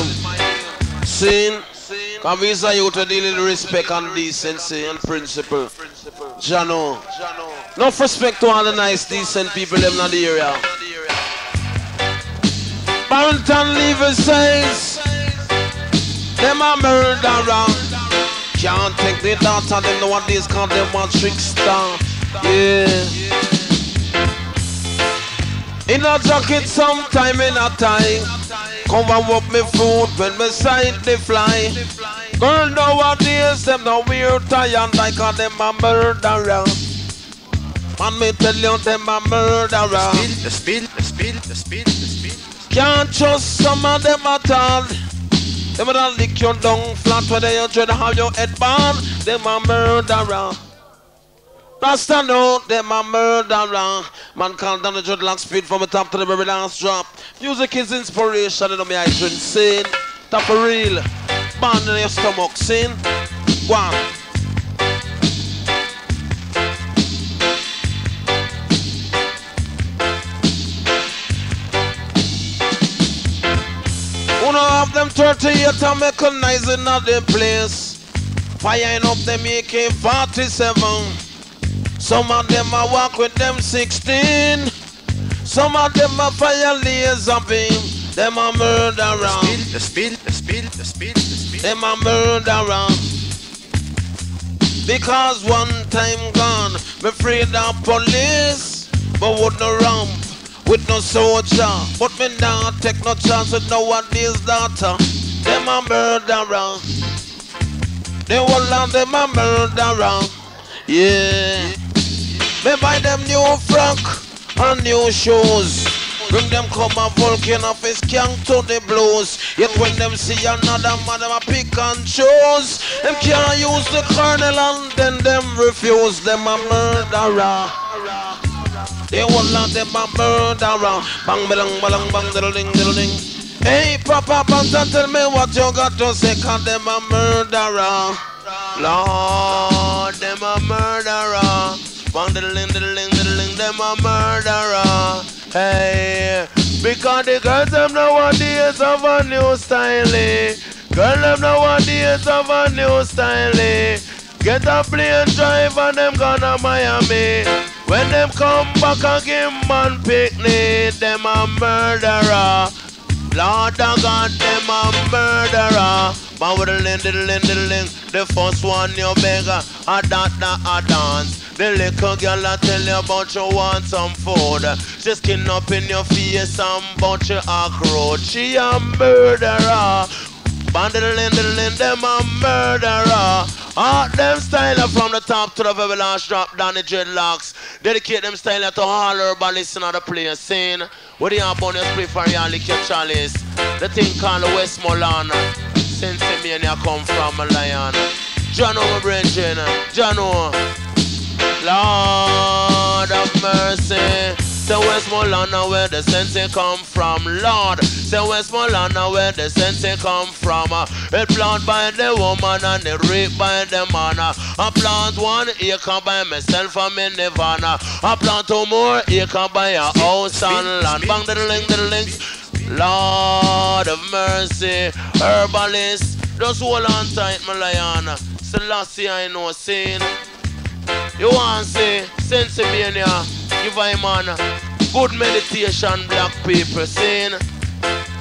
Sin. Convince you to deal in respect and decency and principle. Jano. No respect to all the nice, decent people in the area. Barrington Levy says, them a murderer. Can't take the daughter, them know what nowadays call them a trickster. Yeah. In a jacket sometime in a tie Come and walk me food when me sight they fly Girl nowadays them no wear tie and like a them a murderer Man me tell you them a murderer The spill, the spill, the spill, the spill. Can't trust some of them at all Them a lick you down flat whether you dread have your head band Them a murderer Rasta know them a murderer. Man call down the dreadlock speed from the top to the very last drop. Music is inspiration, you know me I drink sin. Top of real. Band in your stomach, sin. One. Of them 38 and mechanizing at the place. Firing up them AK-47. Some of them I walk with them 16. Some of them I fire laser beam. Them a murderer. The spill, the spill, the spill, the spill. Them a murderer. Because one time gone, me afraid of police, but would no ramp with no soldier. But me not take no chance with no one this daughter. Them a murderer. They all of them a murderer. Yeah. Me buy them new frock and new shoes. Bring them come a Vulcan off his skank to the blues. Yet when them see another man, them a pick and choose. Them can't use the colonel and then them refuse. Them a murderer. They all of them a murderer. Bang bang bang bang diddle ding diddle ding. Hey Papa Panta, tell me what you got to say, cause them a murderer. Lord, them a murderer. Bang diddle ding diddle ding diddle ding, them a murderer. Hey, because the girls them nowadays have a new style. Girl them nowadays have a new style. Get a plane drive and them gonna Miami. When them come back and give man picnic, them a murderer. Lord of God, them a murderer. Man with a lin, diddle lin, diddle lin. The first one you beg, uh, a that, that, a dance. The little girl I tell you about you want some food. She skin up in your face and bunch of cockroach. She a murderer. Bandiddling, diddling, them a murderer. All them styler from the top to the very last drop down the dreadlocks. Dedicate them styler to all herbalists in the place. Saying, what do you have on your spray for your lick your chalice? The thing called the Westmoreland. Since me come from a lion. John over brethren. John Lord of mercy. Say Westmoreland where the sense come from, Lord. Say Westmoreland where the sense come from. Uh, It plant by the woman and it rape by the man. I plant one acre by myself I'm in Nirvana. I plant two more acre by a house and land. Bang the ling the links. Lord of mercy, herbalist, just hold on tight, my lion. Selassie, I know, saying. You want to say, Sensibania, give a man good meditation, black people saying.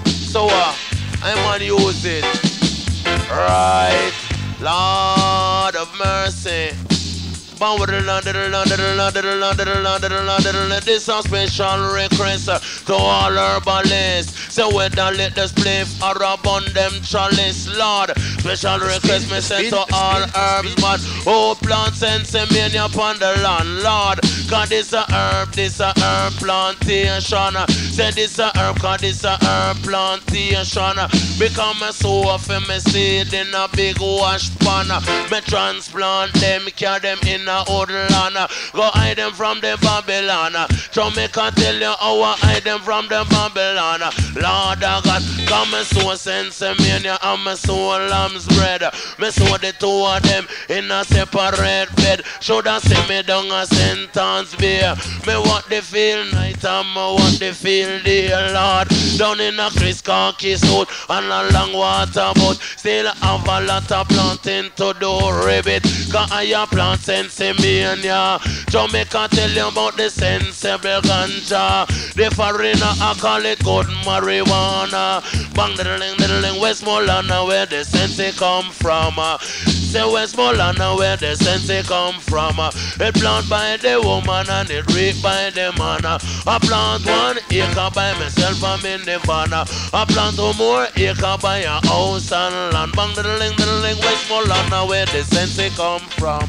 So, uh, I'm to use it. Right. Lord of mercy. Bound with the land, the land, the land, the land, the land, the land, the land. This a special request uh, to all herbalists. So whether let the spliff or upon them chalice, Lord. Special request me send to all herbs, but oh plants and semen upon the land, Lord. Cause this a herb, this a herb plantation. Say this a herb, cause this a herb plantation. Become a soul for me seed in a big wash pan. Me transplant them, carry them in a old land. Go hide them from the Babylon. Jamaica tell you how I hide them from the Babylon. Lord of God, come and sow sense me and me sow lamb's bread. Me sow the two of them in a separate bed. Shoulda send me down a sentence beer. Me what they feel night and me what they feel day, Lord. Down in a Chris Conky suit and a long water boat. Still have a lot of planting to do, ribbit. Cause I have plant sensimania. Jamaica tell you about the sensible ganja. The foreigner, I call it good marijuana. Bang, diddling, diddling, Westmoreland, where the sense come from. Say Westmoreland, where the sense come from. It plant by the woman and it reap by the man. I plant one acre by myself, I'm in the van. I plant two more acre by a house and land. Bang, diddling, diddling, Westmoreland, where the sense come from.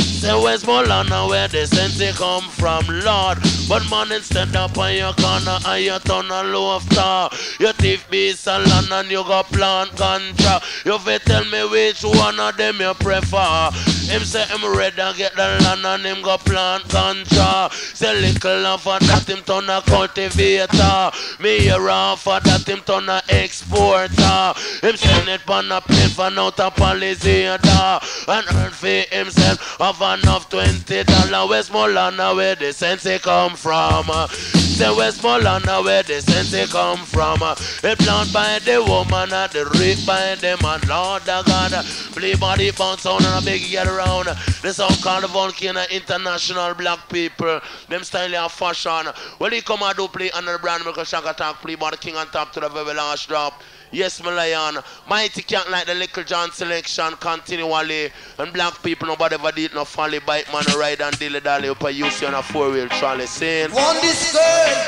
Say Westmoreland, where the sense come from, Lord. But man, instead up on your corner and you turn a lofter. You thief be salon and you go plant ganja. You fi tell me which one of them you prefer. Him say him ready to get the land and him go plant ganja. Say little of that him turn a cultivator. Me hear off of that him turn a exporter. Him send it on a plane for out a palisader. And earn for himself of enough twenty dollar Westmoreland where the sense come from. Say Westmoreland where the sense come from. It plant by the woman and the reap by the man. Lord God, play body bounce on and a big get around. The song called the Volcano International Black People. Them style of fashion. Well, he come and do play under the brand because Shaka Talk play by the king on top to the very last drop. Yes, my lion. Mighty can't like the little John selection continually. And black people, nobody ever did no folly bite man ride and dilly dally up a use on a four wheel trolley. Saying, Want this girl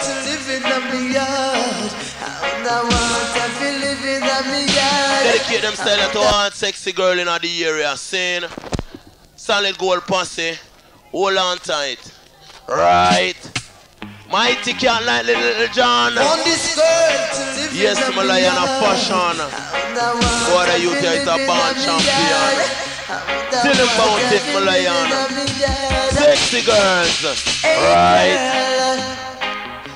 to live in the yard. I want to live in the yard. Dedicate them style to all sexy girl in the area. Saying, solid gold posse. Hold on tight. Right. Mighty can't like little, John. On this girl Yes, in my lion yard. fashion. What are you to? It's a in the champion. Tell them about it, my lion. in. Sexy girls. Right.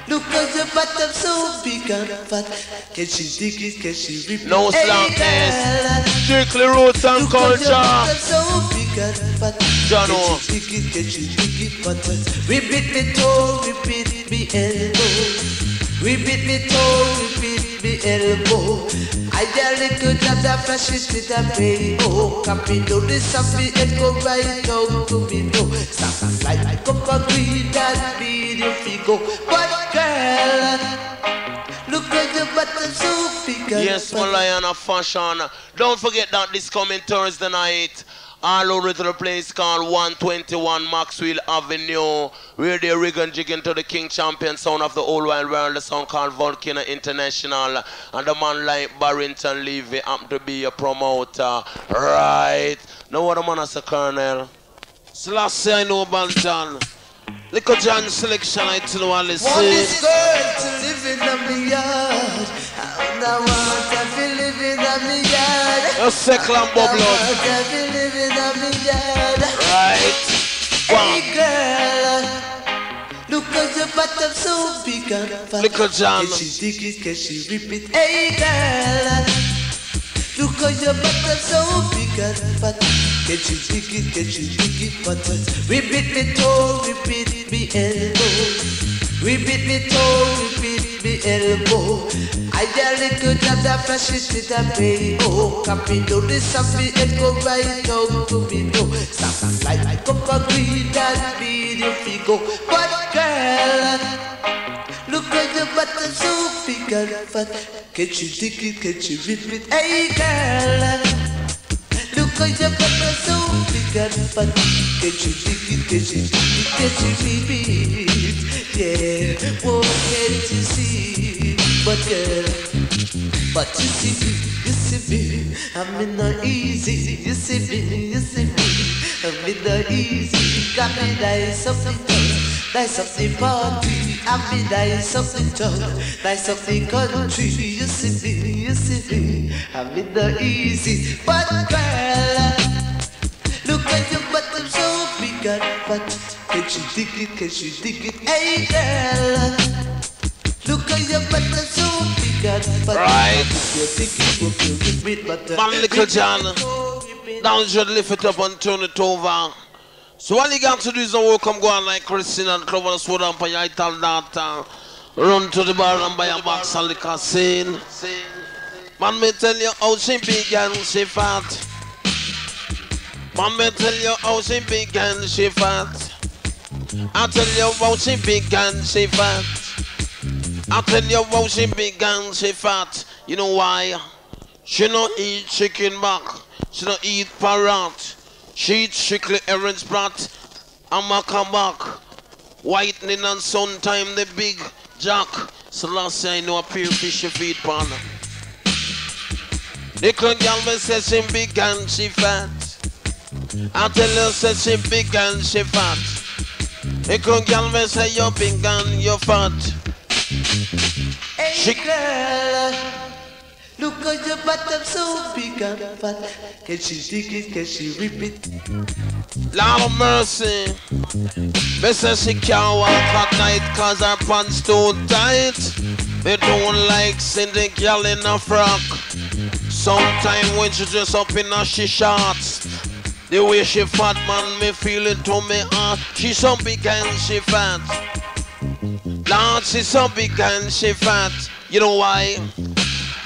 Look at your bottom so big and fat. Can she dig it? Can she rip it? No slackness. Strictly roots and Look culture. bottom so big and fat. John Can she dig it? Can she dig it? But rip it me toe, rip it me elbow. Rip it me toe, rip it me elbow. I tell the good that the flash is with a pay. Oh, copy do this and me and go right down to me no. Stop like I cup of green that be the figo. But girl, look at the big Yes, fat. my lion of fashion. Don't forget that this coming Thursday night, all over to the place called 121 Maxwell Avenue, where they're rigging jigging to the king champion sound of the whole wide world, the song called Volcano International. And the man like Barrington Levy happen to be a promoter. Right. Know what the man as a colonel? Selassie, I know about Little John selection, I tell you Want this girl to live in the yard. I want to live in the yard. A second I bubble. want her to live in the yard. Right. Hey girl, look at your bottom so big and fat. Little John. Can she dig it? Can she rip it? Hey girl, look at your bottom so big and fat. Can you dig it? Can she dig it? But rip it me toe, rip it me elbow. Rip it me toe, rip it me elbow. I tell the good that the flash is with a pay. Oh, copy do this me and go right down to me no. Stop like cup of green that be the figo. But girl, look at the button so big and fat. Can you dig it? Can you rip it? Hey girl, it? Can you rip it? Yeah, can't you see? But girl, but you see me, you see me, I'm in the easy. You see me, you see me, I'm in the easy. Got me like something tough, like something party. I'm in like something tough, like something country. You see me, you see me, I'm in the easy. But girl, look at your butt, I'm so big and fat. Can you dig it? Can you dig it? Hey girl. Look at your butt, I'm so big and fat. Right. You think it will feel bit, but uh, Man, little John, now you should lift it up and turn it over. So all you got to do is now come go on like Christine and Clover the Sword and your ital data. Run to the bar and buy a box of liquor scene. Man, me tell you how she big and she fat. Man, me tell you how she big and she fat. I tell you how she big and she fat. I tell you how she big and she fat. You know why? She no eat chicken back. She no eat parrot. She eat strictly orange sprat and macabac. Whitening and sometime the big jack. So last I know a pure fish feed pan. Little girl me say she big and she fat. I tell her say she big and she fat. Little girl me say you big and you fat. Hey girl, look at your butt, I'm so big and fat. Can she dig it? Can she rip it? Lord of mercy. Me say she can't walk at night cause her pants too tight. Me don't like seeing the girl in a frock. Sometime when she dress up in a she shorts. The way she fat man, me feel it to me heart. She so big and she fat. Lord, she so big and she fat. You know why?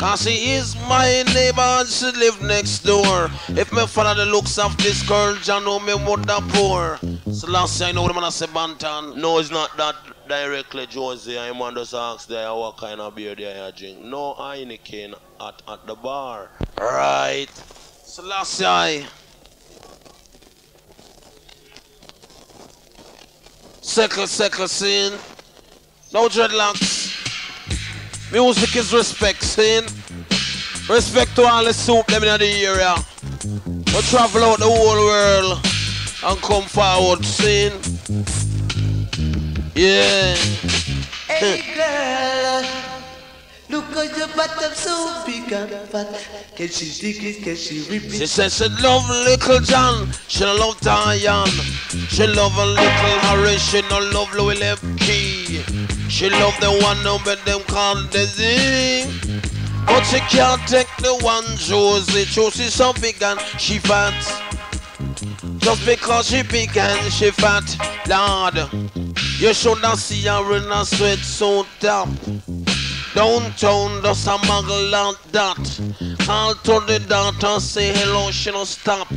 Cause she is my neighbor and she live next door. If me follow the looks of this girl, you know me mother poor. So last I know the man I say Banton. No, it's not that directly, Josey. I'm on just ask there what kind of beer they are drink. No Heineken at, at the bar. Right. So last I. Circle, circle, scene. No dreadlocks. Music is respect, scene. Respect to all the soup them in the area. We travel out the whole world and come forward, scene. Yeah. Hey girl, look at your butt, I'm so big and fat. Can she dig it? Can she rip it? She said she love little John, she love Diane. She love a little Harry, she don't love Lui Lepki. She love the one made them call Dizzy. But she can't take the one Josey. Josey so big and she fat. Just because she big and she fat, Lord. You should not see her in a sweatsuit top. Uh. Downtown, just a muggle like that. Call to the doctor, say hello, she don't stop.